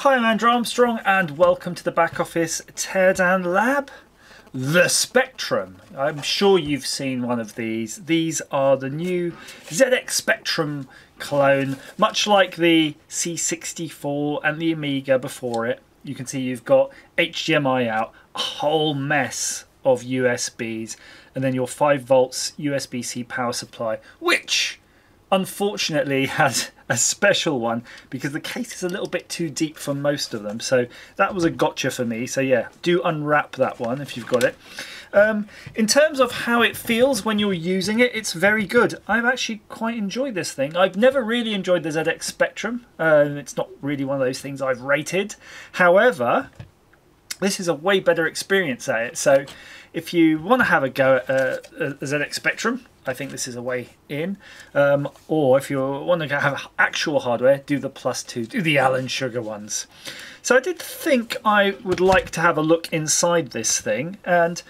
Hi, I'm Andrew Armstrong and welcome to the back office teardown lab. The Spectrum. I'm sure you've seen one of these. These are the new ZX Spectrum clone, much like the C64 and the Amiga before it. You can see you've got HDMI out, a whole mess of USBs, and then your 5 volts USB-C power supply, which unfortunately has a special one because the case is a little bit too deep for most of them. So that was a gotcha for me. So yeah do unwrap that one if you've got it. Um, in terms of how it feels when you're using it it's very good. I've actually quite enjoyed this thing. I've never really enjoyed the ZX Spectrum. Uh, it's not really one of those things I've rated. However this is a way better experience at it. So if you want to have a go at uh, a ZX Spectrum I think this is a way in. Um, or if you want to have actual hardware, do the plus two, do the Alan Sugar ones. So I did think I would like to have a look inside this thing. And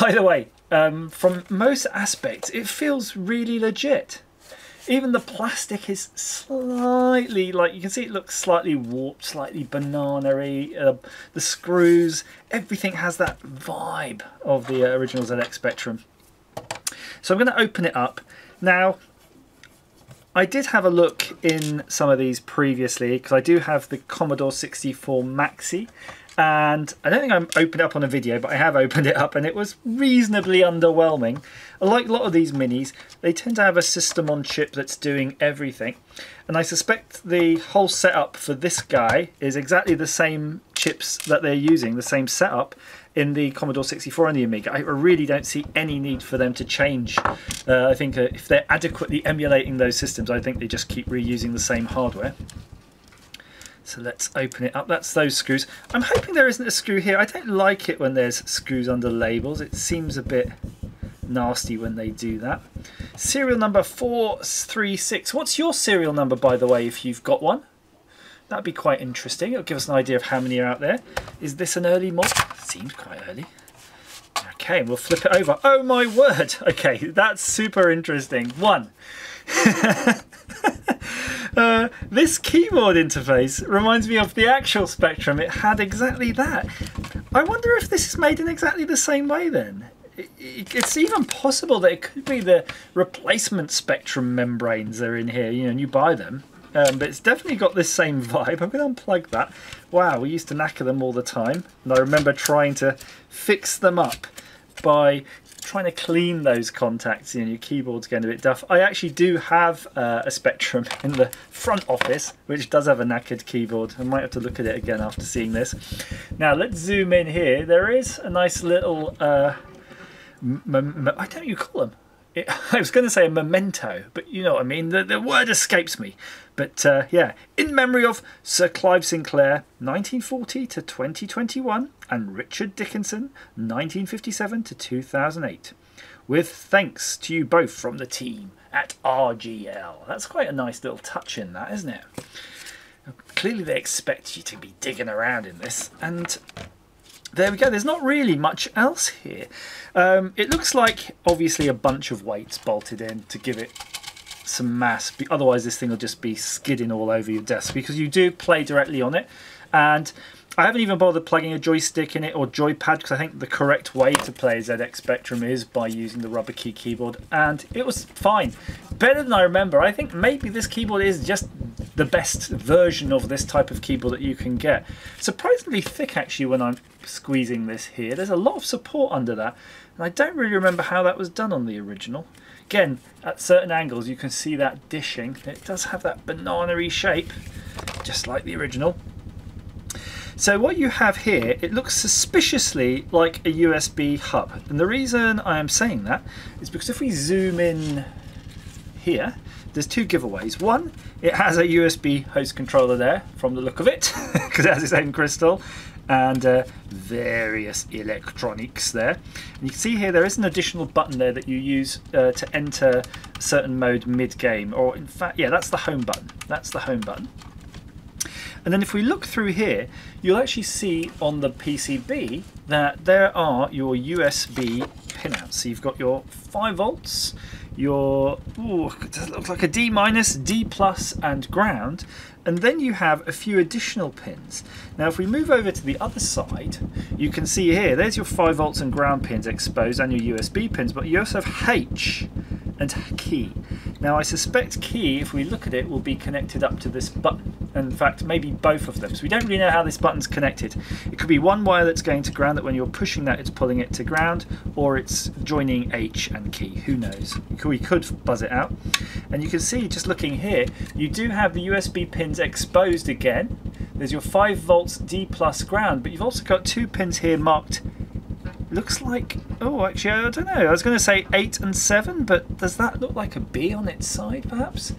by the way, um, from most aspects, it feels really legit. Even the plastic is slightly, like you can see it looks slightly warped, slightly banana-y. Uh, the screws, everything has that vibe of the uh, original ZX Spectrum. So I'm going to open it up. Now, I did have a look in some of these previously because I do have the Commodore 64 Maxi and I don't think I opened it up on a video but I have opened it up and it was reasonably underwhelming. Like a lot of these minis they tend to have a system on chip that's doing everything and I suspect the whole setup for this guy is exactly the same chips that they're using, the same setup in the Commodore 64 and the Amiga. I really don't see any need for them to change. Uh, I think uh, if they're adequately emulating those systems, I think they just keep reusing the same hardware. So let's open it up. That's those screws. I'm hoping there isn't a screw here. I don't like it when there's screws under labels. It seems a bit nasty when they do that. Serial number 436. What's your serial number, by the way, if you've got one? That'd be quite interesting. It'll give us an idea of how many are out there. Is this an early model? Seems quite early. Okay, we'll flip it over. Oh my word! Okay, that's super interesting. One. uh, this keyboard interface reminds me of the actual Spectrum. It had exactly that. I wonder if this is made in exactly the same way then. It's even possible that it could be the replacement Spectrum membranes that are in here, you know, and you buy them. Um, but it's definitely got this same vibe. I'm going to unplug that. Wow, we used to knacker them all the time. And I remember trying to fix them up by trying to clean those contacts. You know, your keyboard's getting a bit duff. I actually do have uh, a Spectrum in the front office, which does have a knackered keyboard. I might have to look at it again after seeing this. Now, let's zoom in here. There is a nice little... Uh, I don't know you call them it, I was going to say a memento, but you know what I mean. The, the word escapes me. But uh, yeah, in memory of Sir Clive Sinclair, 1940 to 2021, and Richard Dickinson, 1957 to 2008. With thanks to you both from the team at RGL. That's quite a nice little touch in that, isn't it? Clearly they expect you to be digging around in this, and there we go. There's not really much else here. Um, it looks like obviously a bunch of weights bolted in to give it some mass. Otherwise this thing will just be skidding all over your desk because you do play directly on it. And I haven't even bothered plugging a joystick in it or joypad because I think the correct way to play ZX Spectrum is by using the rubber key keyboard and it was fine. Better than I remember. I think maybe this keyboard is just the best version of this type of keyboard that you can get. Surprisingly thick actually when I'm squeezing this here. There's a lot of support under that and I don't really remember how that was done on the original. Again, at certain angles you can see that dishing. It does have that banana shape, just like the original. So what you have here, it looks suspiciously like a USB hub. And the reason I am saying that is because if we zoom in here, there's two giveaways. One, it has a USB host controller there from the look of it, because it has its own crystal, and uh, various electronics there. And you can see here there is an additional button there that you use uh, to enter certain mode mid-game, or in fact, yeah, that's the home button. That's the home button. And then if we look through here, you'll actually see on the PCB that there are your USB pinouts. So you've got your 5 volts, your, ooh, it look like a D minus, D plus and ground. And then you have a few additional pins. Now if we move over to the other side, you can see here, there's your 5 volts and ground pins exposed and your USB pins, but you also have H and key. Now I suspect key, if we look at it, will be connected up to this button. In fact, maybe both of them. So we don't really know how this button's connected. It could be one wire that's going to ground that when you're pushing that it's pulling it to ground, or it's joining H and key. Who knows? We could buzz it out. And you can see, just looking here, you do have the USB pins exposed again. There's your 5 volts D plus ground, but you've also got two pins here marked looks like oh actually I don't know. I was going to say 8 and 7 but does that look like a B on its side perhaps?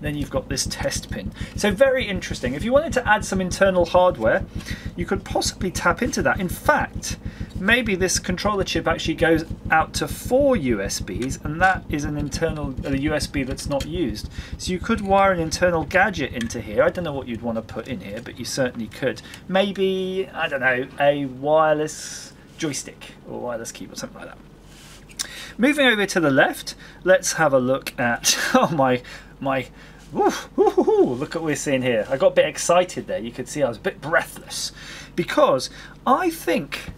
Then you've got this test pin. So very interesting. If you wanted to add some internal hardware you could possibly tap into that. In fact maybe this controller chip actually goes out to four USBs and that is an internal a USB that's not used. So you could wire an internal gadget into here. I don't know what you'd want to put in here but you certainly could. Maybe I don't know a wireless joystick or wireless keyboard, something like that. Moving over to the left, let's have a look at, oh my, my, ooh, ooh, ooh, look at what we're seeing here. I got a bit excited there. You could see I was a bit breathless because I think,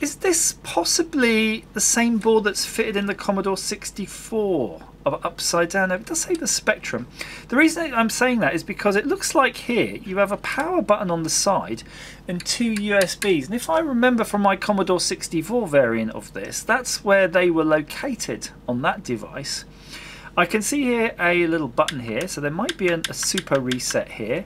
is this possibly the same board that's fitted in the Commodore 64? Of upside down. It does say the Spectrum. The reason I'm saying that is because it looks like here you have a power button on the side and two USBs. And if I remember from my Commodore 64 variant of this, that's where they were located on that device. I can see here a little button here, so there might be a, a super reset here.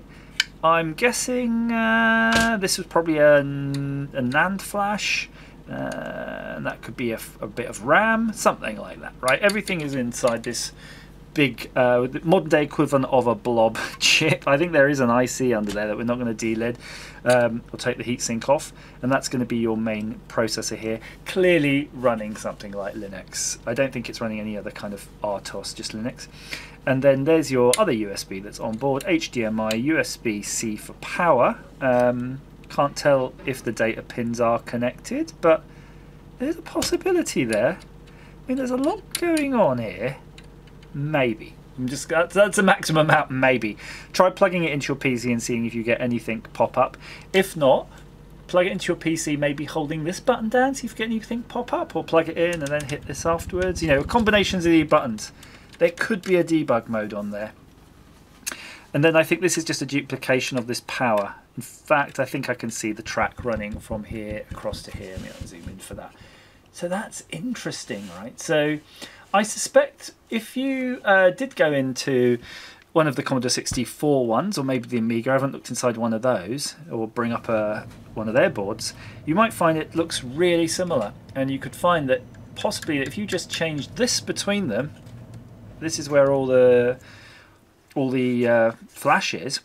I'm guessing uh, this was probably a, a NAND flash. Uh, and that could be a, a, bit of RAM, something like that, right? Everything is inside this big uh, modern day equivalent of a blob chip. I think there is an IC under there that we're not going to delid. Um, we'll take the heatsink off, and that's going to be your main processor here. Clearly running something like Linux. I don't think it's running any other kind of RTOS, just Linux. And then there's your other USB that's on board, HDMI, USB-C for power. Um, can't tell if the data pins are connected, but there's a possibility there. I mean, there's a lot going on here. Maybe. I'm just uh, that's a maximum amount. Maybe. Try plugging it into your PC and seeing if you get anything pop up. If not, plug it into your PC, maybe holding this button down, see if you get anything pop up, or plug it in and then hit this afterwards. You know, combinations of the buttons. There could be a debug mode on there. And then I think this is just a duplication of this power. In fact, I think I can see the track running from here across to here. Let me zoom in for that. So that's interesting, right? So I suspect if you uh, did go into one of the Commodore 64 ones, or maybe the Amiga, I haven't looked inside one of those, or bring up a, one of their boards, you might find it looks really similar. And you could find that possibly if you just change this between them, this is where all the all the uh, flash is,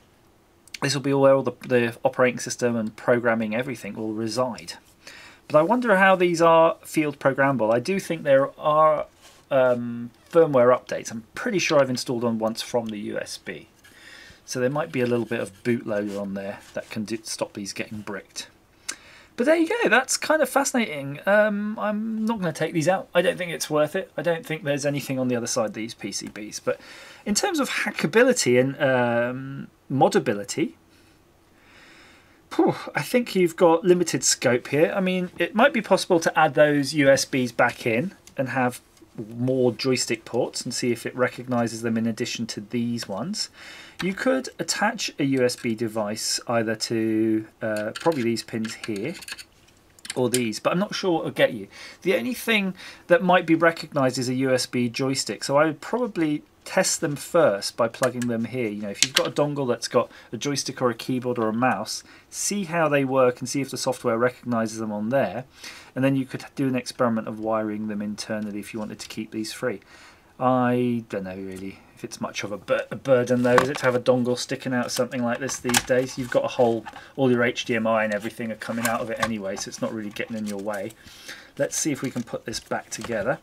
this will be where all the, the operating system and programming everything will reside. But I wonder how these are field programmable. I do think there are um, firmware updates. I'm pretty sure I've installed one once from the USB. So there might be a little bit of bootloader on there that can do, stop these getting bricked. But there you go, that's kind of fascinating. Um, I'm not going to take these out. I don't think it's worth it. I don't think there's anything on the other side of these PCBs. But in terms of hackability and um, modability, I think you've got limited scope here. I mean, it might be possible to add those USBs back in and have more joystick ports and see if it recognizes them in addition to these ones. You could attach a USB device either to uh, probably these pins here or these, but I'm not sure what will get you. The only thing that might be recognized is a USB joystick, so I would probably test them first by plugging them here. You know, if you've got a dongle that's got a joystick or a keyboard or a mouse, see how they work and see if the software recognizes them on there. And then you could do an experiment of wiring them internally if you wanted to keep these free. I don't know really if it's much of a, bur a burden though, is it to have a dongle sticking out something like this these days? You've got a whole, all your HDMI and everything are coming out of it anyway, so it's not really getting in your way. Let's see if we can put this back together.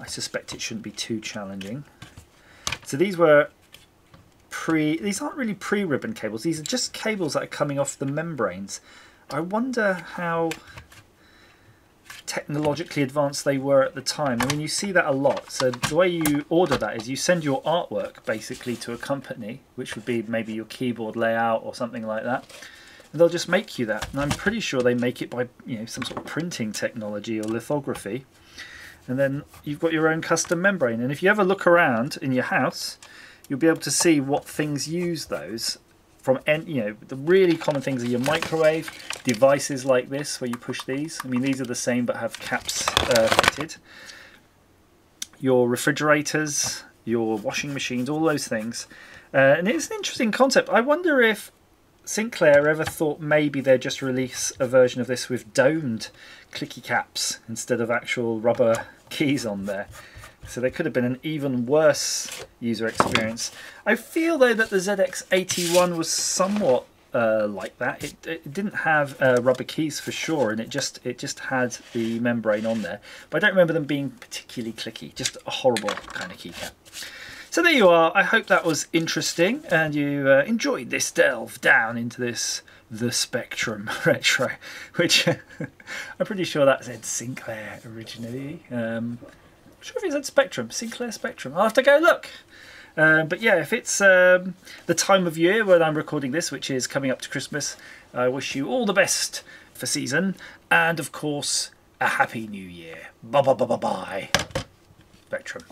I suspect it shouldn't be too challenging. So these were pre, these aren't really pre-ribbon cables, these are just cables that are coming off the membranes. I wonder how technologically advanced they were at the time. I mean, you see that a lot. So the way you order that is you send your artwork basically to a company, which would be maybe your keyboard layout or something like that. And they'll just make you that. And I'm pretty sure they make it by you know some sort of printing technology or lithography. And then you've got your own custom membrane. And if you ever look around in your house, you'll be able to see what things use those from you know the really common things are your microwave devices like this where you push these. I mean these are the same but have caps uh, fitted. Your refrigerators your washing machines all those things. Uh, and it's an interesting concept. I wonder if Sinclair ever thought maybe they'd just release a version of this with domed clicky caps instead of actual rubber keys on there so there could have been an even worse user experience. I feel though that the ZX81 was somewhat uh, like that. It, it didn't have uh, rubber keys for sure, and it just it just had the membrane on there. But I don't remember them being particularly clicky. Just a horrible kind of keycap. So there you are. I hope that was interesting and you uh, enjoyed this delve down into this the Spectrum retro, which I'm pretty sure that said Sinclair originally. Um, I'm sure if it's at Spectrum, Sinclair Spectrum. I'll have to go look. Um, but yeah, if it's um, the time of year when I'm recording this, which is coming up to Christmas, I wish you all the best for season and, of course, a happy new year. Bye bye bye bye bye. Spectrum.